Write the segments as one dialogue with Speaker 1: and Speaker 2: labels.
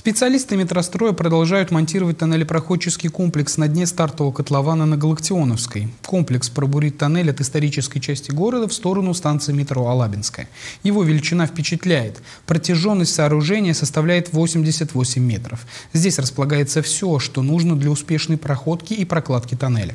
Speaker 1: Специалисты метростроя продолжают монтировать тоннелепроходческий комплекс на дне стартового котлована на Галактионовской. Комплекс пробурит тоннель от исторической части города в сторону станции метро Алабинская. Его величина впечатляет. Протяженность сооружения составляет 88 метров. Здесь располагается все, что нужно для успешной проходки и прокладки тоннеля.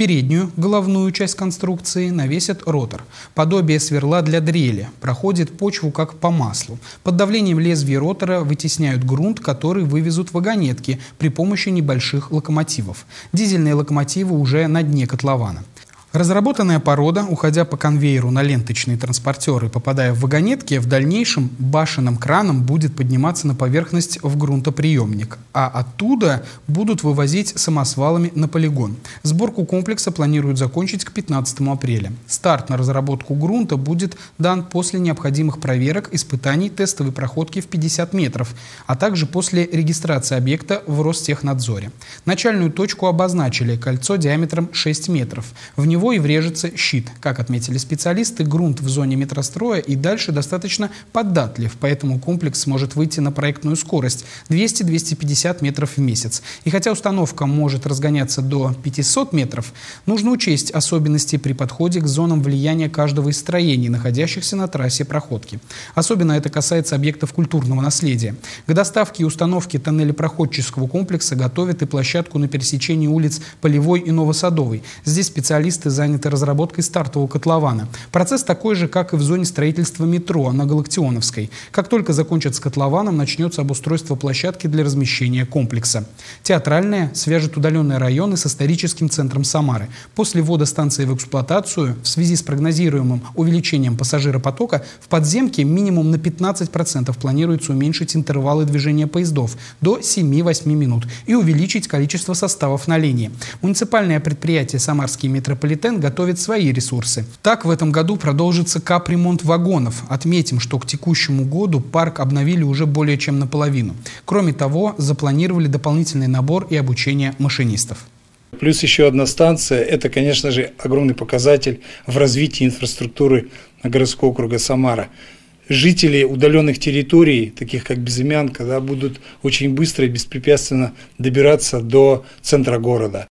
Speaker 1: Переднюю, головную часть конструкции навесят ротор. Подобие сверла для дрели. Проходит почву как по маслу. Под давлением лезвия ротора вытесняют грунт, который вывезут вагонетки при помощи небольших локомотивов. Дизельные локомотивы уже на дне котлована. Разработанная порода, уходя по конвейеру на ленточные транспортеры, попадая в вагонетки, в дальнейшем башенным краном будет подниматься на поверхность в грунтоприемник, а оттуда будут вывозить самосвалами на полигон. Сборку комплекса планируют закончить к 15 апреля. Старт на разработку грунта будет дан после необходимых проверок, испытаний, тестовой проходки в 50 метров, а также после регистрации объекта в Ростехнадзоре. Начальную точку обозначили кольцо диаметром 6 метров. В него него и врежется щит. Как отметили специалисты, грунт в зоне метростроя и дальше достаточно податлив, поэтому комплекс сможет выйти на проектную скорость 200-250 метров в месяц. И хотя установка может разгоняться до 500 метров, нужно учесть особенности при подходе к зонам влияния каждого из строений, находящихся на трассе проходки. Особенно это касается объектов культурного наследия. К доставке и установке тоннелепроходческого комплекса готовят и площадку на пересечении улиц Полевой и Новосадовой. Здесь специалисты заняты разработкой стартового котлована. Процесс такой же, как и в зоне строительства метро на Галактионовской. Как только закончат с котлованом, начнется обустройство площадки для размещения комплекса. Театральная свяжет удаленные районы с историческим центром Самары. После ввода станции в эксплуатацию в связи с прогнозируемым увеличением пассажиропотока в подземке минимум на 15% планируется уменьшить интервалы движения поездов до 7-8 минут и увеличить количество составов на линии. Муниципальное предприятие «Самарский метрополитен» метрополитен готовит свои ресурсы. Так, в этом году продолжится капремонт вагонов. Отметим, что к текущему году парк обновили уже более чем наполовину. Кроме того, запланировали дополнительный набор и обучение машинистов.
Speaker 2: Плюс еще одна станция – это, конечно же, огромный показатель в развитии инфраструктуры городского округа Самара жители удаленных территорий, таких как Безымянка, да, будут очень быстро и беспрепятственно добираться до центра города.